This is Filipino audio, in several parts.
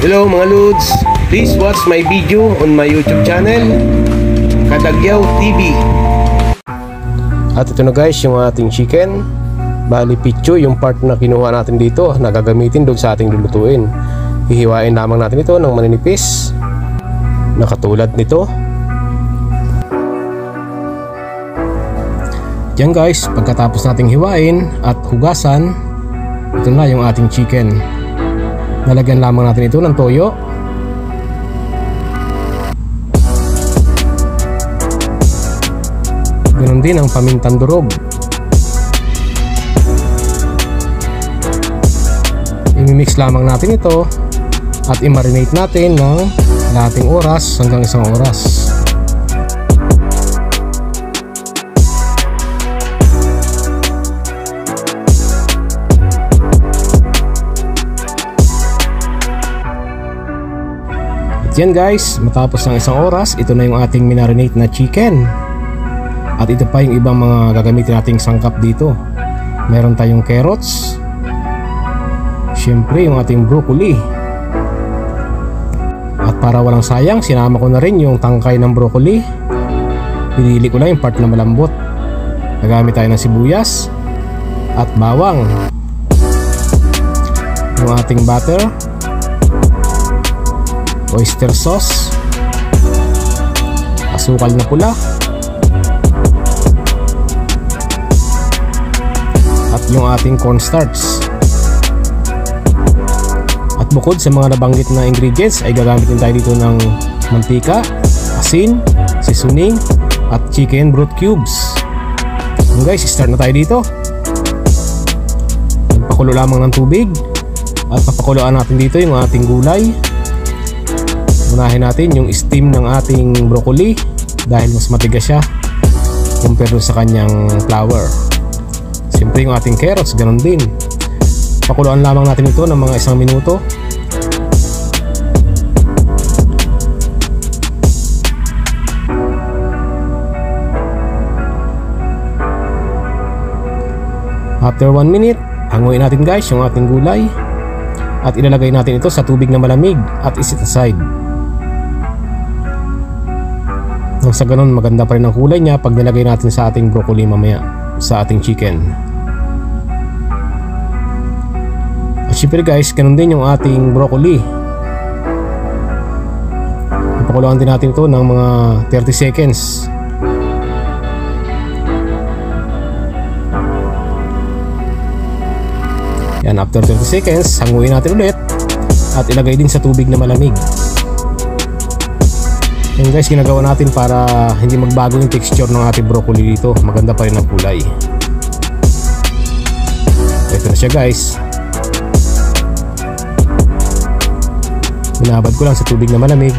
Hello mga Lods! Please watch my video on my YouTube channel, Kadagyaw TV. At ito na guys, yung ating chicken. Bali picho, yung part na kinuha natin dito na gagamitin doon sa ating lulutuin. Hihiwain lamang natin ito ng maninipis na katulad nito. Yan guys, pagkatapos nating hiwain at hugasan, ito na yung ating chicken. Nalagyan lamang natin ito ng toyo. Ganon din ang pamintang durog. Imimix lamang natin ito at i-marinate natin ng dating oras hanggang isang oras. At yan guys, matapos ng isang oras, ito na yung ating minarinate na chicken. At ito pa yung ibang mga gagamitin nating sangkap dito. Meron tayong carrots. Siyempre yung ating broccoli. At para walang sayang, sinama ko na rin yung tangkay ng broccoli. Pinili ko lang yung part na malambot. Nagamit tayo ng sibuyas at bawang. Yung ating butter oyster sauce asukal na pula at yung ating cornstarch. At bukod sa mga nabanggit na ingredients ay gagamit din tayo dito ng mantika, asin, seasoning at chicken broth cubes. Yun guys, start na tayo dito. Nagpakulo lamang ng tubig at papakuluan natin dito yung ating gulay unahin natin yung steam ng ating broccoli dahil mas matigas siya compare sa kanyang flour. Siyempre yung ating carrots ganun din. Pakuluan lamang natin ito ng mga isang minuto. After 1 minute hanguin natin guys yung ating gulay at ilalagay natin ito sa tubig na malamig at isit aside nang sa ganun maganda pa rin ang kulay niya pag nilagay natin sa ating broccoli mamaya sa ating chicken. At syempre guys ganun din yung ating broccoli. Ipakuluan din natin ito ng mga 30 seconds. Yan after 30 seconds hanguin natin ulit at ilagay din sa tubig na malamig yan guys, ginagawa natin para hindi magbago yung texture ng ating broccoli dito. Maganda pa rin ang kulay. Ito na siya guys. Binabad ko lang sa tubig na malamig.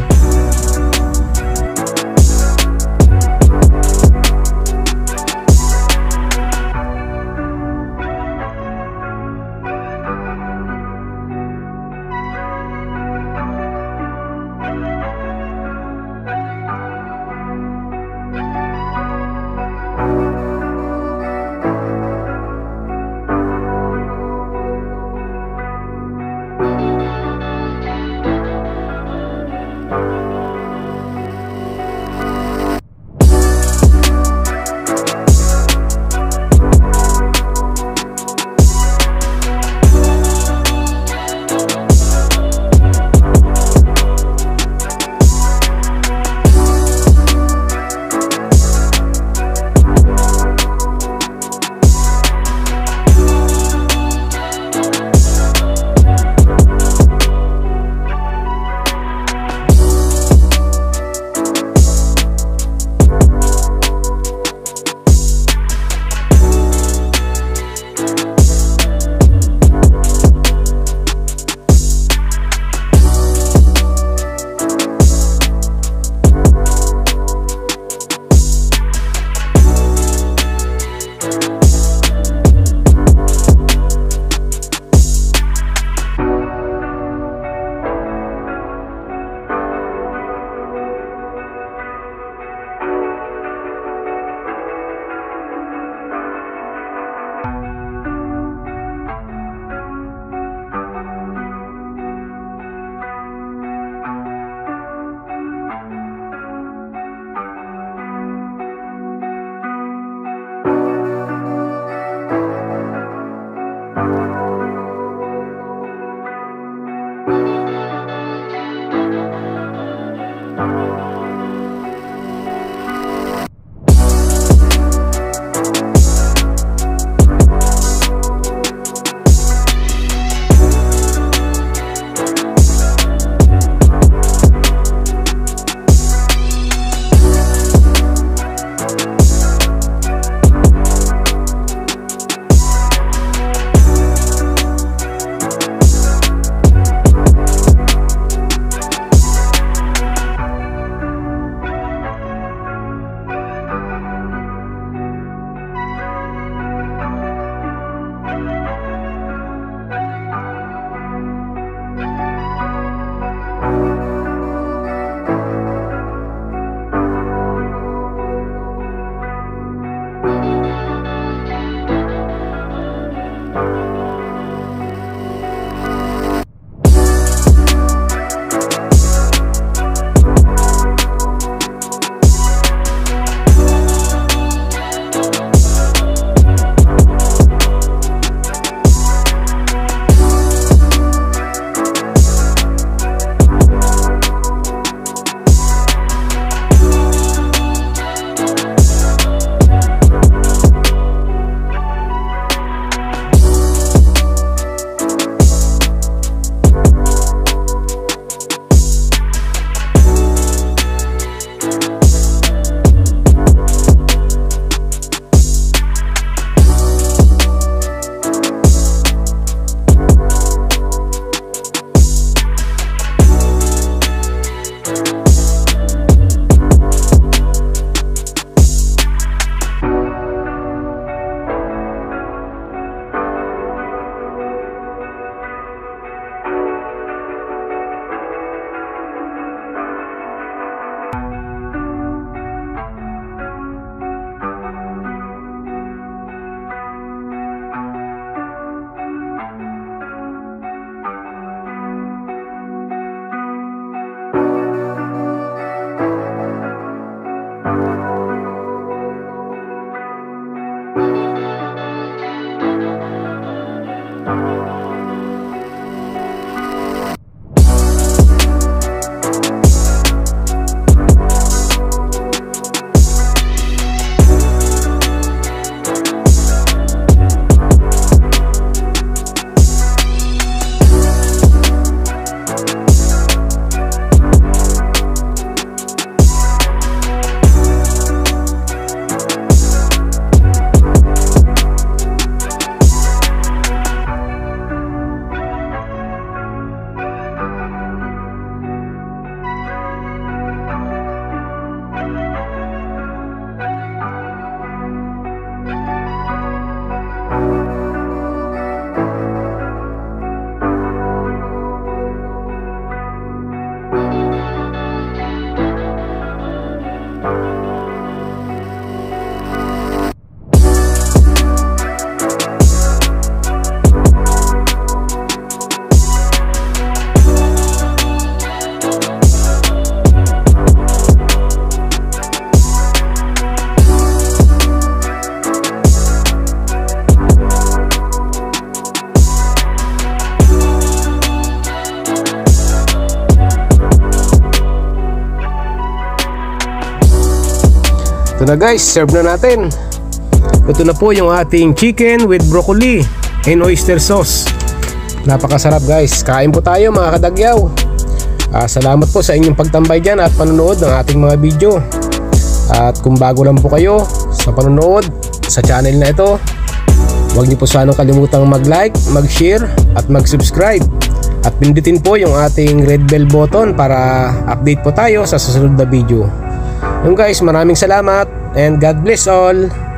Na guys, serve na natin. Ito na po yung ating chicken with broccoli and oyster sauce. Napakasarap guys. Kain po tayo mga kadagyaw. Ah, salamat po sa inyong pagtambay dyan at panonood ng ating mga video. At kung bago lang po kayo sa panonood sa channel na ito, huwag niyo po sanang kalimutang mag-like, mag-share at mag-subscribe. At pindutin po yung ating red bell button para update po tayo sa susunod na video. Yung guys, maraming salamat and God bless all.